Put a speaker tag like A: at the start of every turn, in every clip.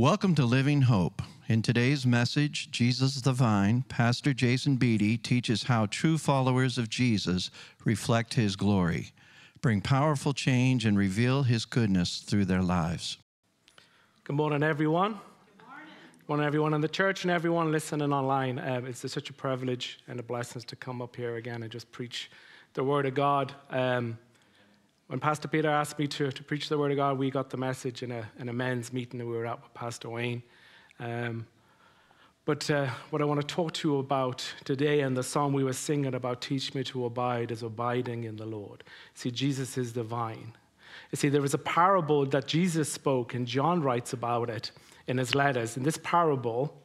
A: Welcome to Living Hope. In today's message, Jesus the Vine, Pastor Jason Beattie teaches how true followers of Jesus reflect his glory, bring powerful change, and reveal his goodness through their lives.
B: Good morning, everyone. Good morning. everyone in the church and everyone listening online. Um, it's such a privilege and a blessing to come up here again and just preach the Word of God. Um, when Pastor Peter asked me to, to preach the Word of God, we got the message in a, in a men's meeting that we were at with Pastor Wayne. Um, but uh, what I want to talk to you about today and the song we were singing about Teach Me to Abide is abiding in the Lord. See, Jesus is the vine. You see, there was a parable that Jesus spoke, and John writes about it in his letters. And this parable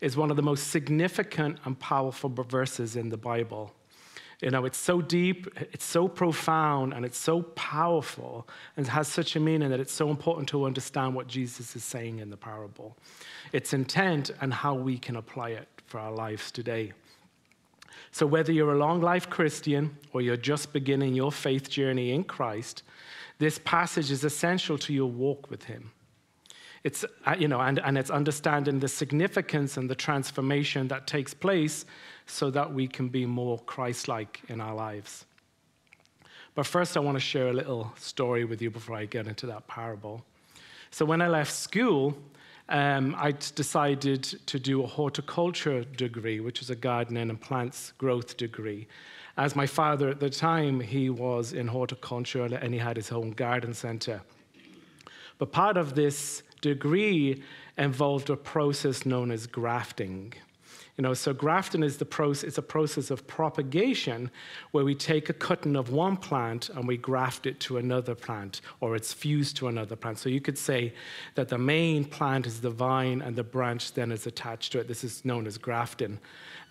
B: is one of the most significant and powerful verses in the Bible. You know, it's so deep, it's so profound, and it's so powerful, and has such a meaning that it's so important to understand what Jesus is saying in the parable, its intent, and how we can apply it for our lives today. So, whether you're a long life Christian or you're just beginning your faith journey in Christ, this passage is essential to your walk with Him. It's, uh, you know, and, and it's understanding the significance and the transformation that takes place so that we can be more Christ like in our lives. But first, I want to share a little story with you before I get into that parable. So, when I left school, um, I decided to do a horticulture degree, which is a gardening and plants growth degree. As my father at the time, he was in horticulture and he had his own garden center. But part of this degree involved a process known as grafting. You know, so grafting is the process, it's a process of propagation where we take a cutting of one plant and we graft it to another plant, or it's fused to another plant. So you could say that the main plant is the vine and the branch then is attached to it. This is known as grafting.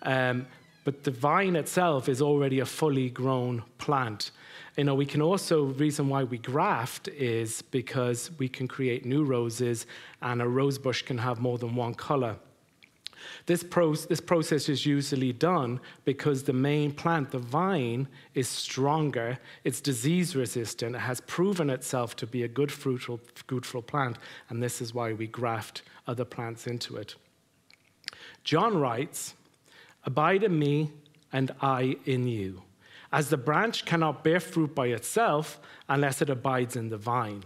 B: Um, but the vine itself is already a fully grown plant. You know, we can also, reason why we graft is because we can create new roses and a rose bush can have more than one color. This, this process is usually done because the main plant, the vine, is stronger, it's disease resistant, it has proven itself to be a good fruitful, fruitful plant, and this is why we graft other plants into it. John writes, Abide in me, and I in you. As the branch cannot bear fruit by itself unless it abides in the vine,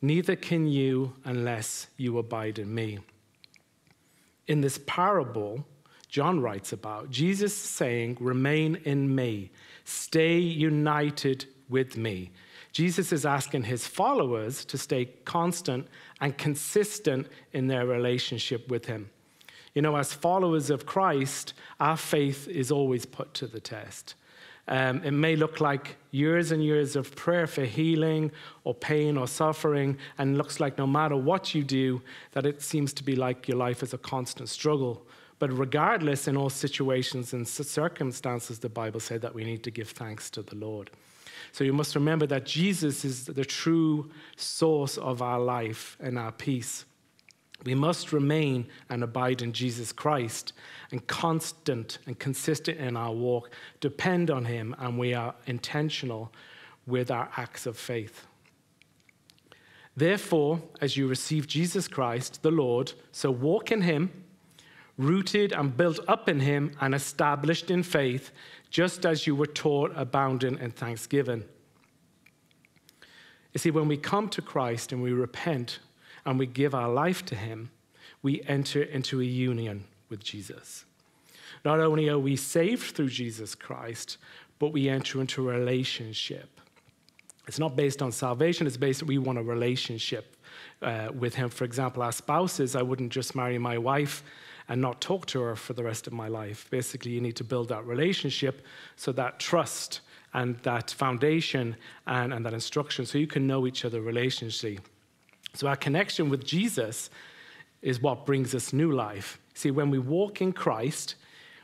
B: neither can you unless you abide in me in this parable John writes about, Jesus saying, Remain in me, stay united with me. Jesus is asking his followers to stay constant and consistent in their relationship with him. You know, as followers of Christ, our faith is always put to the test. Um, it may look like years and years of prayer for healing or pain or suffering, and looks like no matter what you do, that it seems to be like your life is a constant struggle. But regardless, in all situations and circumstances, the Bible said that we need to give thanks to the Lord. So you must remember that Jesus is the true source of our life and our peace. We must remain and abide in Jesus Christ and constant and consistent in our walk, depend on Him, and we are intentional with our acts of faith. Therefore, as you receive Jesus Christ, the Lord, so walk in Him, rooted and built up in Him, and established in faith, just as you were taught, abounding in thanksgiving. You see, when we come to Christ and we repent, and we give our life to Him, we enter into a union with Jesus. Not only are we saved through Jesus Christ, but we enter into a relationship. It's not based on salvation, it's based we want a relationship uh, with Him. For example, our spouses, I wouldn't just marry my wife and not talk to her for the rest of my life. Basically, you need to build that relationship so that trust and that foundation and, and that instruction so you can know each other relationally. So, our connection with Jesus is what brings us new life. See, when we walk in Christ,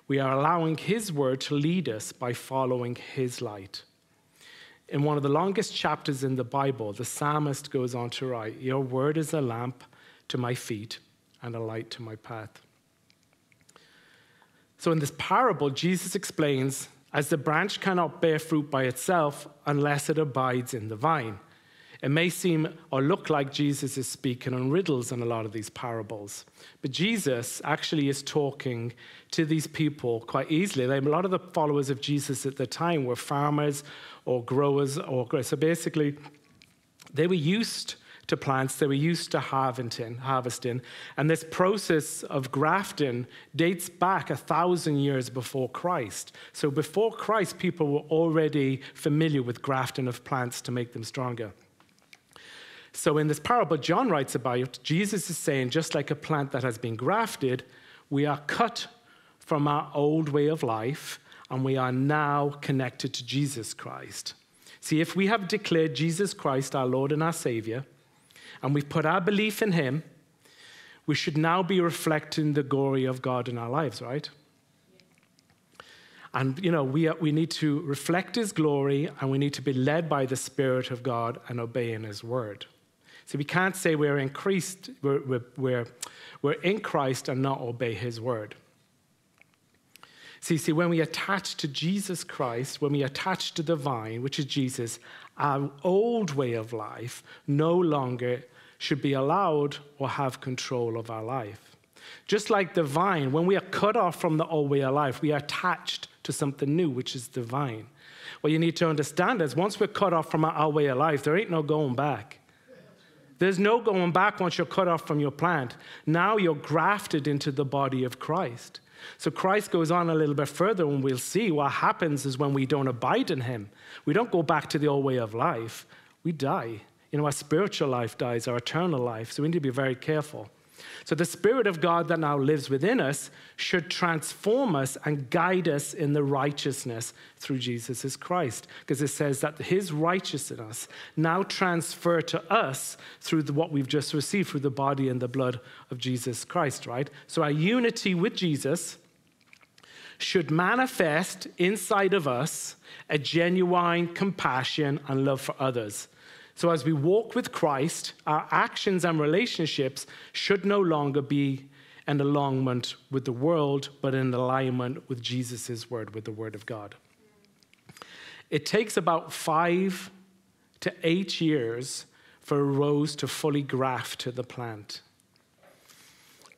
B: we are allowing His word to lead us by following His light. In one of the longest chapters in the Bible, the psalmist goes on to write, Your word is a lamp to my feet and a light to my path. So, in this parable, Jesus explains as the branch cannot bear fruit by itself unless it abides in the vine. It may seem or look like Jesus is speaking in riddles in a lot of these parables, but Jesus actually is talking to these people quite easily. A lot of the followers of Jesus at the time were farmers or growers, or so basically, they were used to plants, they were used to harvesting, harvesting. And this process of grafting dates back a thousand years before Christ. So before Christ, people were already familiar with grafting of plants to make them stronger. So in this parable John writes about, Jesus is saying, just like a plant that has been grafted, we are cut from our old way of life and we are now connected to Jesus Christ. See, if we have declared Jesus Christ our Lord and our Savior, and we've put our belief in Him, we should now be reflecting the glory of God in our lives, right? And, you know, we, are, we need to reflect His glory and we need to be led by the Spirit of God and obeying His word. So we can't say we're in Christ, we're, we're, we're, in Christ and not obey His word. See, see, when we attach to Jesus Christ, when we attach to the vine, which is Jesus, our old way of life no longer should be allowed or have control of our life. Just like the vine, when we are cut off from the old way of life, we are attached to something new, which is the vine. What you need to understand is once we're cut off from our way of life, there ain't no going back. There's no going back once you're cut off from your plant. Now you're grafted into the body of Christ. So Christ goes on a little bit further, and we'll see what happens is when we don't abide in Him. We don't go back to the old way of life, we die. You know, our spiritual life dies, our eternal life. So we need to be very careful. So the Spirit of God that now lives within us should transform us and guide us in the righteousness through Jesus Christ. Because it says that his righteousness now transfer to us through the, what we've just received through the body and the blood of Jesus Christ, right? So our unity with Jesus should manifest inside of us a genuine compassion and love for others. So, as we walk with Christ, our actions and relationships should no longer be in alignment with the world, but in alignment with Jesus' word, with the word of God. It takes about five to eight years for a rose to fully graft to the plant.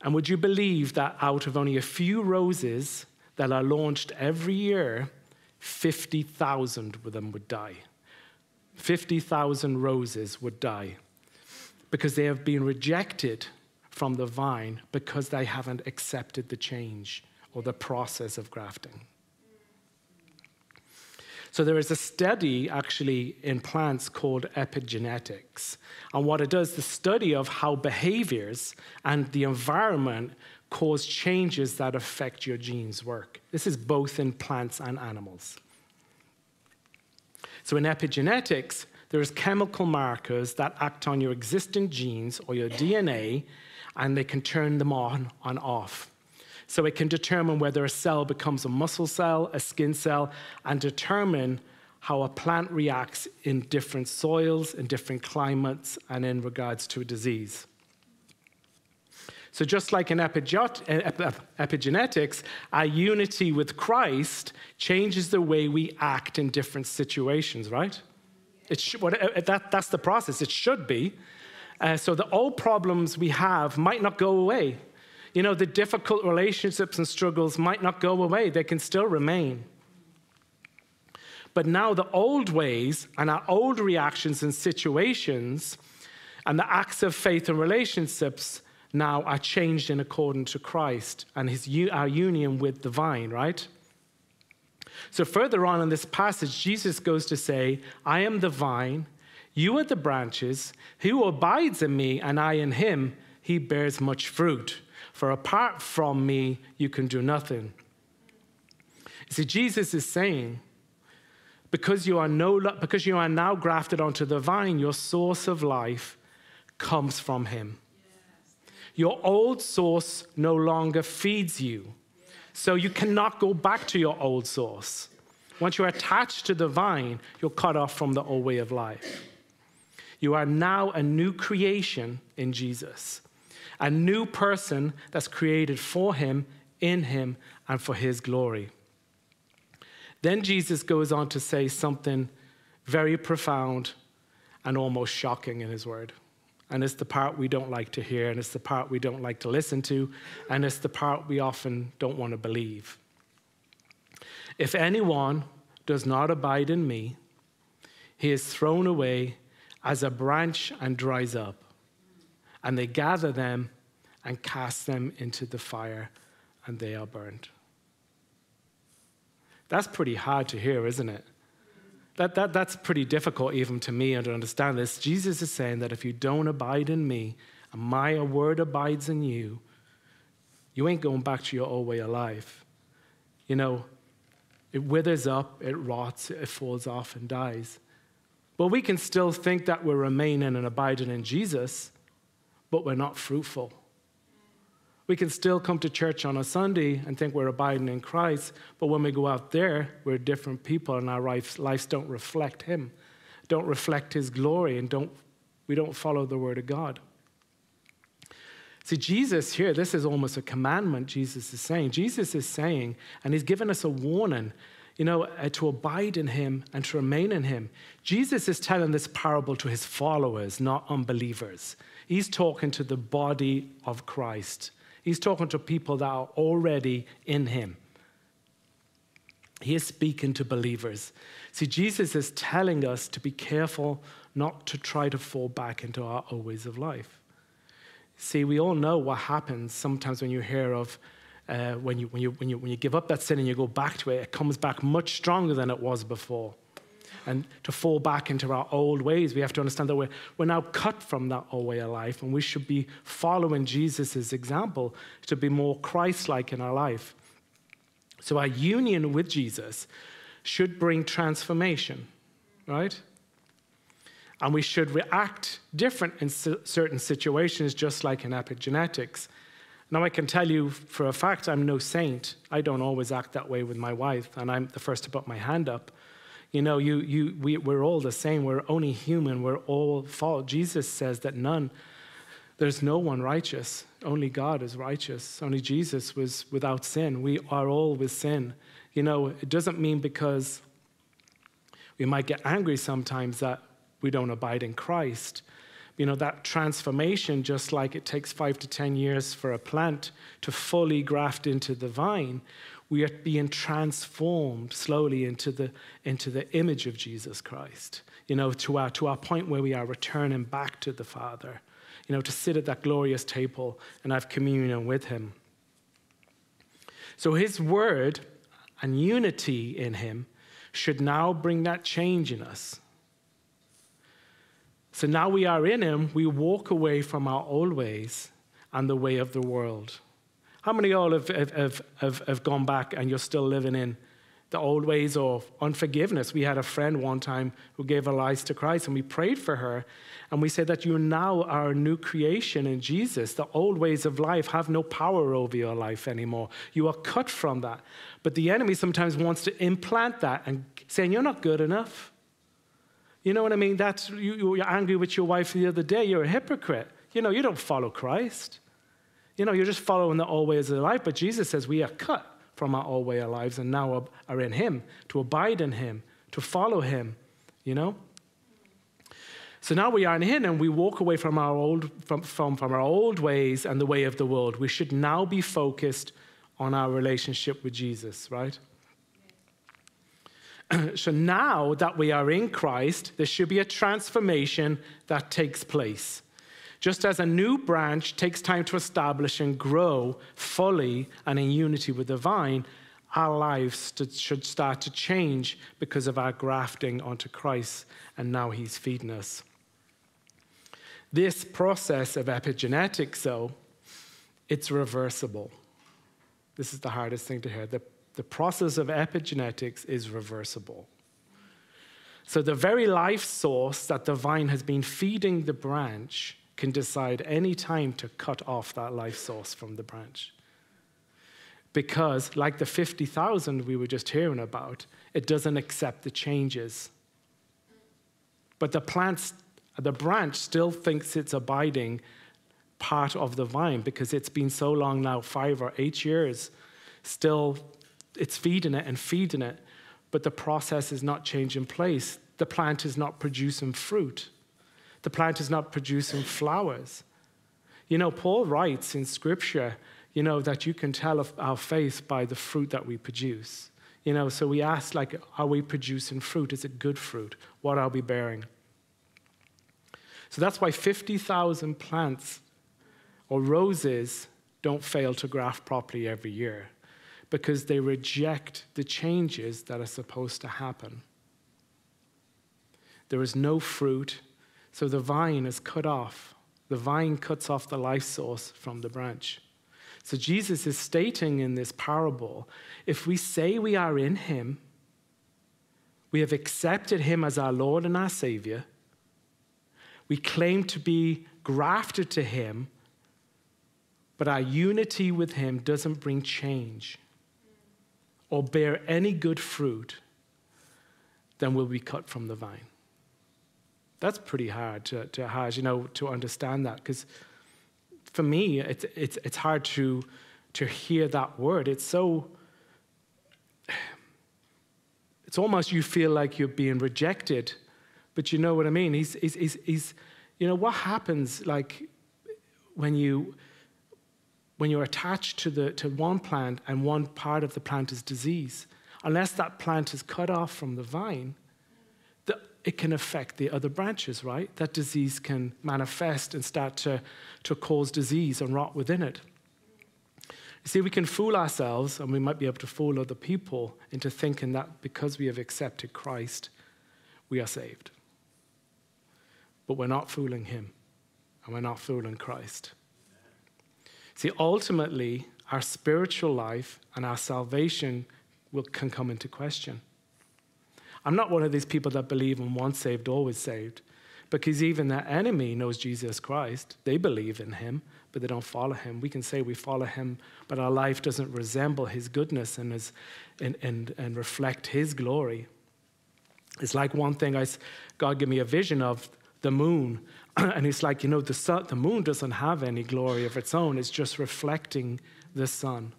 B: And would you believe that out of only a few roses that are launched every year, 50,000 of them would die? 50,000 roses would die because they have been rejected from the vine because they haven't accepted the change or the process of grafting. So, there is a study actually in plants called epigenetics. And what it does, the study of how behaviors and the environment cause changes that affect your genes work. This is both in plants and animals. So in epigenetics, there's chemical markers that act on your existing genes or your DNA, and they can turn them on and off. So it can determine whether a cell becomes a muscle cell, a skin cell, and determine how a plant reacts in different soils, in different climates, and in regards to a disease. So, just like in epigenetics, our unity with Christ changes the way we act in different situations, right? It should, that, that's the process. It should be. Uh, so, the old problems we have might not go away. You know, the difficult relationships and struggles might not go away, they can still remain. But now, the old ways and our old reactions and situations and the acts of faith and relationships now are changed in accordance to Christ and his, our union with the vine, right? So, further on in this passage, Jesus goes to say, I am the vine, you are the branches. Who abides in me and I in him, he bears much fruit. For apart from me, you can do nothing. You see, Jesus is saying, because you are, no, because you are now grafted onto the vine, your source of life comes from him. Your old source no longer feeds you. So you cannot go back to your old source. Once you're attached to the vine, you're cut off from the old way of life. You are now a new creation in Jesus, a new person that's created for him, in him, and for his glory. Then Jesus goes on to say something very profound and almost shocking in His Word. And it's the part we don't like to hear, and it's the part we don't like to listen to, and it's the part we often don't want to believe. If anyone does not abide in me, he is thrown away as a branch and dries up. And they gather them and cast them into the fire, and they are burned. That's pretty hard to hear, isn't it? That, that, that's pretty difficult even to me to understand this. Jesus is saying that if you don't abide in me and my word abides in you, you ain't going back to your old way of life. You know, it withers up, it rots, it falls off and dies. But we can still think that we're remaining and abiding in Jesus, but we're not fruitful. We can still come to church on a Sunday and think we're abiding in Christ, but when we go out there, we're different people and our lives don't reflect Him, don't reflect His glory, and don't, we don't follow the Word of God. See, Jesus here, this is almost a commandment Jesus is saying. Jesus is saying, and He's given us a warning, you know, uh, to abide in Him and to remain in Him. Jesus is telling this parable to His followers, not unbelievers. He's talking to the body of Christ. He's talking to people that are already in him. He is speaking to believers. See, Jesus is telling us to be careful not to try to fall back into our old ways of life. See, we all know what happens sometimes when you hear of uh, when, you, when, you, when, you, when you give up that sin and you go back to it, it comes back much stronger than it was before and to fall back into our old ways. We have to understand that we're, we're now cut from that old way of life, and we should be following Jesus' example to be more Christ like in our life. So, our union with Jesus should bring transformation, right? And we should react different in certain situations, just like in epigenetics. Now, I can tell you for a fact I'm no saint. I don't always act that way with my wife, and I'm the first to put my hand up. You know, you, you, we, we're all the same. We're only human. We're all fault. Jesus says that none, there's no one righteous. Only God is righteous. Only Jesus was without sin. We are all with sin. You know, it doesn't mean because we might get angry sometimes that we don't abide in Christ. You know, that transformation, just like it takes five to 10 years for a plant to fully graft into the vine, we are being transformed slowly into the, into the image of Jesus Christ, you know, to our, to our point where we are returning back to the Father, you know, to sit at that glorious table and have communion with Him. So His word and unity in Him should now bring that change in us. So now we are in Him, we walk away from our old ways and the way of the world. How many of you have, have, have, have gone back and you're still living in the old ways of unforgiveness? We had a friend one time who gave her life to Christ, and we prayed for her. And we said that you now are a new creation in Jesus. The old ways of life have no power over your life anymore. You are cut from that. But the enemy sometimes wants to implant that and saying, You're not good enough. You know what I mean? That's you, you're angry with your wife the other day. You're a hypocrite. You know, you don't follow Christ. You know, you're just following the old ways of life. But Jesus says we are cut from our old way of lives and now are in Him, to abide in Him, to follow Him, you know? So now we are in Him and we walk away from our old, from, from, from our old ways and the way of the world. We should now be focused on our relationship with Jesus, right? so now that we are in Christ, there should be a transformation that takes place. Just as a new branch takes time to establish and grow fully and in unity with the vine, our lives should start to change because of our grafting onto Christ, and now He's feeding us. This process of epigenetics, though, it's reversible. This is the hardest thing to hear. The, the process of epigenetics is reversible. So, the very life source that the vine has been feeding the branch can decide any time to cut off that life source from the branch. Because, like the 50,000 we were just hearing about, it doesn't accept the changes. But the plant, the branch still thinks it's abiding part of the vine because it's been so long now, five or eight years, still it's feeding it and feeding it, but the process is not changing place. The plant is not producing fruit. The plant is not producing flowers. You know, Paul writes in scripture, you know, that you can tell of our faith by the fruit that we produce. You know, so we ask, like, are we producing fruit? Is it good fruit? What are we bearing? So that's why 50,000 plants or roses don't fail to graft properly every year because they reject the changes that are supposed to happen. There is no fruit, so the vine is cut off. The vine cuts off the life source from the branch. So Jesus is stating in this parable if we say we are in him, we have accepted him as our Lord and our Savior, we claim to be grafted to him, but our unity with him doesn't bring change or bear any good fruit, then we'll be cut from the vine. That's pretty hard to, to hard, you know, to understand that because for me, it's, it's, it's hard to, to hear that word. It's so, it's almost you feel like you're being rejected, but you know what I mean? He's, he's, he's, he's you know, what happens like when you, when you're attached to, the, to one plant and one part of the plant is disease? Unless that plant is cut off from the vine, it can affect the other branches, right? That disease can manifest and start to, to cause disease and rot within it. You see, we can fool ourselves, and we might be able to fool other people into thinking that because we have accepted Christ, we are saved. But we're not fooling Him, and we're not fooling Christ. See, ultimately, our spiritual life and our salvation will, can come into question. I'm not one of these people that believe in once saved, always saved, because even that enemy knows Jesus Christ. They believe in him, but they don't follow him. We can say we follow him, but our life doesn't resemble his goodness and, his, and, and, and reflect his glory. It's like one thing I, God gave me a vision of the moon. and it's like, you know, the, sun, the moon doesn't have any glory of its own, it's just reflecting the sun.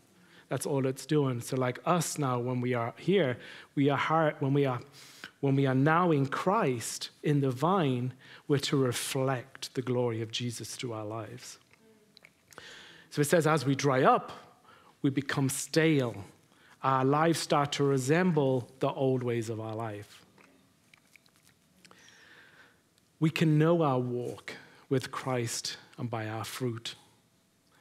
B: That's all it's doing. So, like us now, when we are here, we are hard, when we are when we are now in Christ, in the vine, we're to reflect the glory of Jesus through our lives. So it says, as we dry up, we become stale. Our lives start to resemble the old ways of our life. We can know our walk with Christ and by our fruit.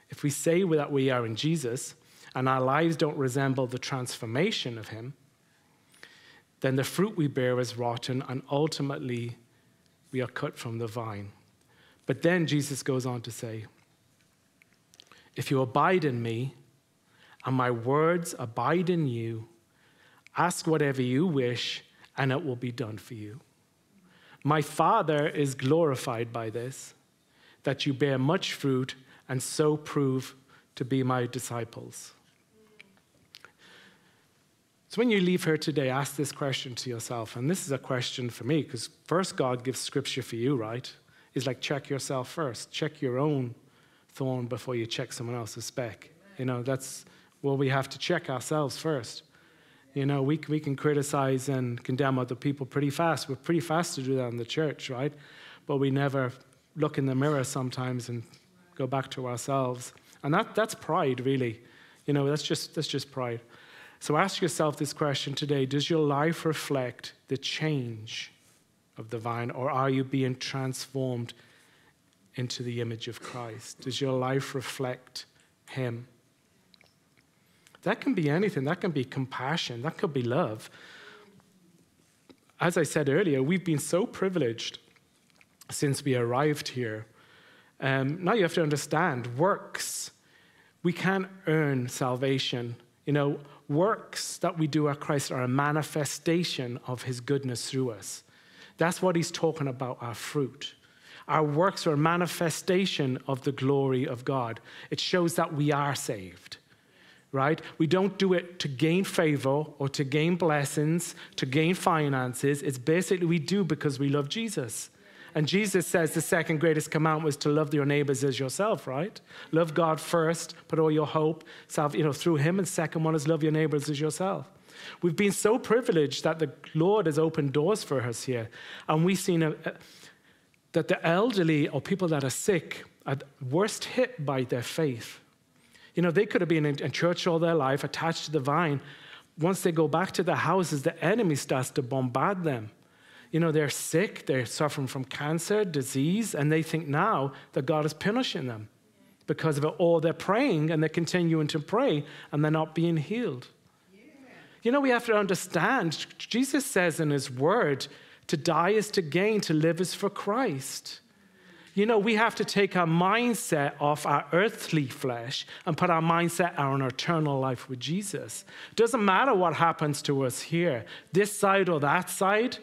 B: If we say that we are in Jesus, and our lives don't resemble the transformation of Him, then the fruit we bear is rotten, and ultimately we are cut from the vine. But then Jesus goes on to say, If you abide in me, and my words abide in you, ask whatever you wish, and it will be done for you. My Father is glorified by this, that you bear much fruit and so prove to be my disciples. So when you leave here today, ask this question to yourself. And this is a question for me, because first God gives scripture for you, right? Is like check yourself first. Check your own thorn before you check someone else's speck. You know, that's well, we have to check ourselves first. You know, we, we can criticize and condemn other people pretty fast. We're pretty fast to do that in the church, right? But we never look in the mirror sometimes and go back to ourselves. And that, that's pride, really. You know, that's just, that's just pride. So ask yourself this question today Does your life reflect the change of the vine, or are you being transformed into the image of Christ? Does your life reflect Him? That can be anything. That can be compassion. That could be love. As I said earlier, we've been so privileged since we arrived here. Um, now you have to understand works. We can't earn salvation. You know, works that we do at Christ are a manifestation of his goodness through us. That's what he's talking about, our fruit. Our works are a manifestation of the glory of God. It shows that we are saved, right? We don't do it to gain favor or to gain blessings, to gain finances. It's basically we do because we love Jesus. And Jesus says the second greatest commandment was to love your neighbors as yourself, right? Love God first, put all your hope, self, you know, through Him. And second one is love your neighbors as yourself. We've been so privileged that the Lord has opened doors for us here, and we've seen a, a that the elderly or people that are sick are worst hit by their faith. You know, they could have been in, in church all their life, attached to the vine. Once they go back to their houses, the enemy starts to bombard them. You know, they're sick, they're suffering from cancer, disease, and they think now that God is punishing them because of it. Or they're praying and they're continuing to pray and they're not being healed. You know, we have to understand, Jesus says in his word, to die is to gain, to live is for Christ. You know, we have to take our mindset off our earthly flesh and put our mindset on our eternal life with Jesus. Doesn't matter what happens to us here, this side or that side,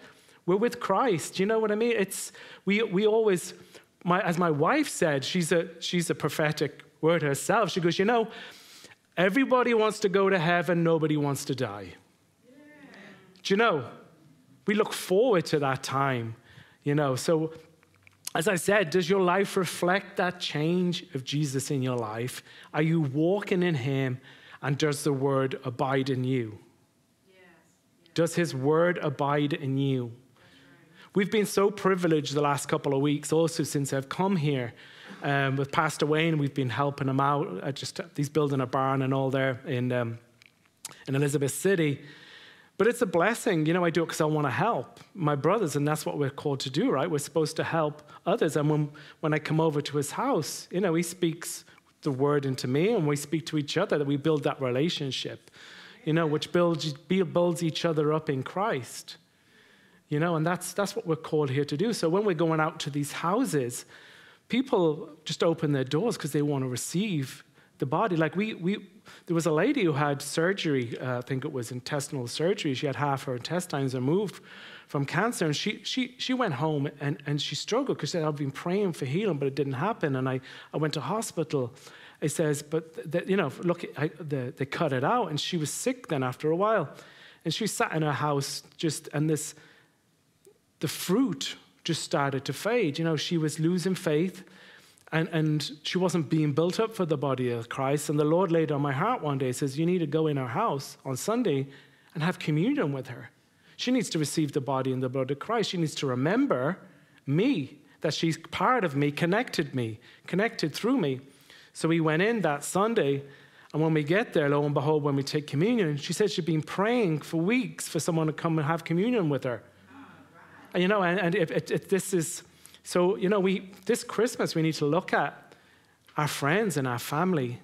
B: we're with Christ. You know what I mean? It's we we always, my, as my wife said, she's a she's a prophetic word herself. She goes, you know, everybody wants to go to heaven, nobody wants to die. Yeah. Do you know? We look forward to that time, you know. So, as I said, does your life reflect that change of Jesus in your life? Are you walking in Him, and does the Word abide in you? Yes. Yes. Does His Word abide in you? We've been so privileged the last couple of weeks, also since I've come here. Um, with Pastor Wayne, we've been helping him out. just he's building a barn and all there in um, in Elizabeth City. But it's a blessing. You know, I do it because I want to help my brothers, and that's what we're called to do, right? We're supposed to help others. And when, when I come over to his house, you know, he speaks the word into me, and we speak to each other, that we build that relationship, you know, which builds, builds each other up in Christ. You know, and that's, that's what we're called here to do. So when we're going out to these houses, people just open their doors because they want to receive the body. Like we, we, there was a lady who had surgery, uh, I think it was intestinal surgery. She had half her intestines removed from cancer. And she, she, she went home and, and she struggled because she said, I've been praying for healing, but it didn't happen. And I, I went to hospital. It says, but, you know, look, I, the, they cut it out. And she was sick then after a while. And she sat in her house just, and this, the fruit just started to fade. You know, she was losing faith and, and she wasn't being built up for the body of Christ. And the Lord laid on my heart one day, says, You need to go in our house on Sunday and have communion with her. She needs to receive the body and the blood of Christ. She needs to remember me, that she's part of me, connected me, connected through me. So we went in that Sunday, and when we get there, lo and behold, when we take communion, she said she'd been praying for weeks for someone to come and have communion with her. And you know, and, and if, if, if this is so, you know, we, this Christmas, we need to look at our friends and our family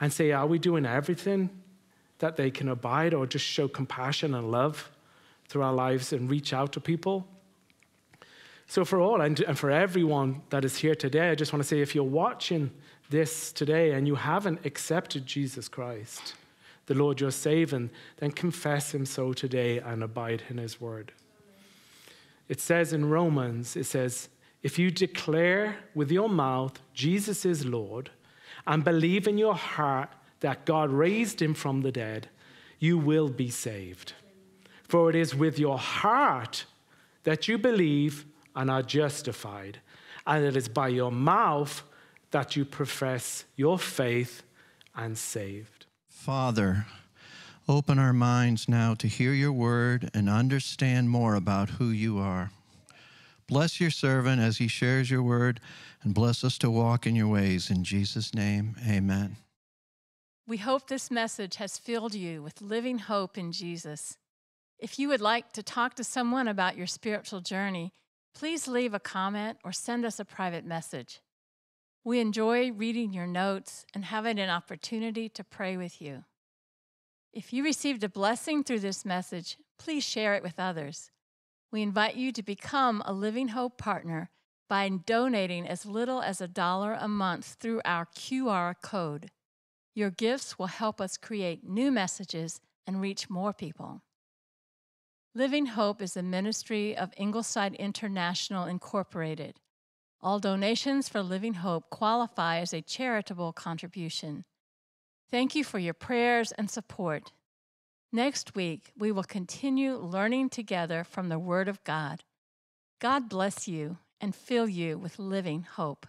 B: and say, are we doing everything that they can abide or just show compassion and love through our lives and reach out to people? So, for all and, and for everyone that is here today, I just want to say if you're watching this today and you haven't accepted Jesus Christ, the Lord your Savior, then confess Him so today and abide in His word. It says in Romans, it says, if you declare with your mouth Jesus is Lord and believe in your heart that God raised him from the dead, you will be saved. For it is with your heart that you believe and are justified, and it is by your mouth that you profess your faith and saved.
A: Father, open our minds now to hear your word and understand more about who you are. Bless your servant as he shares your word, and bless us to walk in your ways. In Jesus' name, amen.
C: We hope this message has filled you with living hope in Jesus. If you would like to talk to someone about your spiritual journey, please leave a comment or send us a private message. We enjoy reading your notes and having an opportunity to pray with you. If you received a blessing through this message, please share it with others. We invite you to become a Living Hope partner by donating as little as a dollar a month through our QR code. Your gifts will help us create new messages and reach more people. Living Hope is a ministry of Ingleside International Incorporated. All donations for Living Hope qualify as a charitable contribution. Thank you for your prayers and support. Next week, we will continue learning together from the Word of God. God bless you and fill you with living hope.